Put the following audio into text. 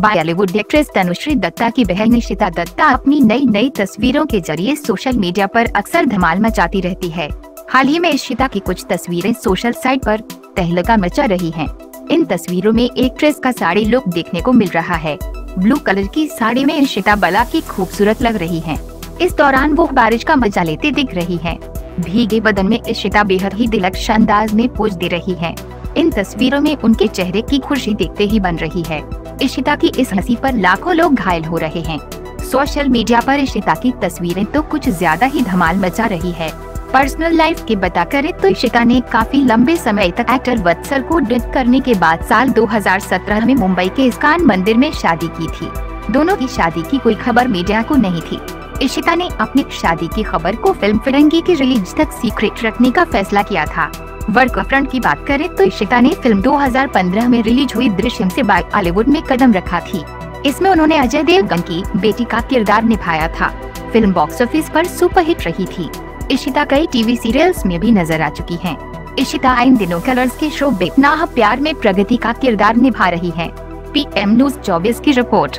Bollywood actress Tanushree Dutta की बहन निशिता दत्ता अपनी नई नई तस्वीरों के ज़रिए सोशल मीडिया पर अक्सर धमाल मचाती रहती है। हाल ही में इशिता की कुछ तस्वीरें सोशल साइट पर तहलका मचा रही हैं। इन तस्वीरों में एक का साड़ी लुक देखने को मिल रहा है। ब्लू कलर की साड़ी में इशिता बला की खूबसूरत लग रही है। इस दौरान वो बारिश का मज़ा लेते दिख रही है। भीगे बदन में इशिता बेहद ही दिलकश अंदाज में पोज दे रही है। इन तस्वीरों में उनके चेहरे की खुशी देखते ही बन रही है। इशिता की इस हँसी पर लाखों लोग घायल हो रहे हैं। सोशल मीडिया पर इशिता की तस्वीरें तो कुछ ज़्यादा ही धमाल मचा रही है। पर्सनल लाइफ की बता करें तो इशिता ने काफ़ी लंबे समय तक एक्टर वत्सल को डेट करने के बाद साल 2017 में मुंबई के इस्कान मंदिर में शादी की थी। दोनों की शादी की कोई खबर मीडिया को नहीं थी। इशिता ने अपनी शादी की खबर को फ़िल्म फिरंगी की रिलीज़ तक सीक्रेट रखने का फैसला किया था। वर्क फ्रंट की बात करें तो इशिता ने फ़िल्म 2015 में रिलीज़ हुई दृश्यम से बॉलीवुड में कदम रखा थी। इसमें उन्होंने अजय देवगन की बेटी का किरदार निभाया था। फ़िल्म बॉक्स ऑफ़िस पर सुपरहिट रही थी। इशिता कई टीवी सीरियल्स में भी नज़र आ चुकी हैं। इशिता इन दिनों कलर्स के शो बेपनाह प्यार में प्रगति का किरदार निभा रही है। पी न्यूज़ चौबीस की रिपोर्ट।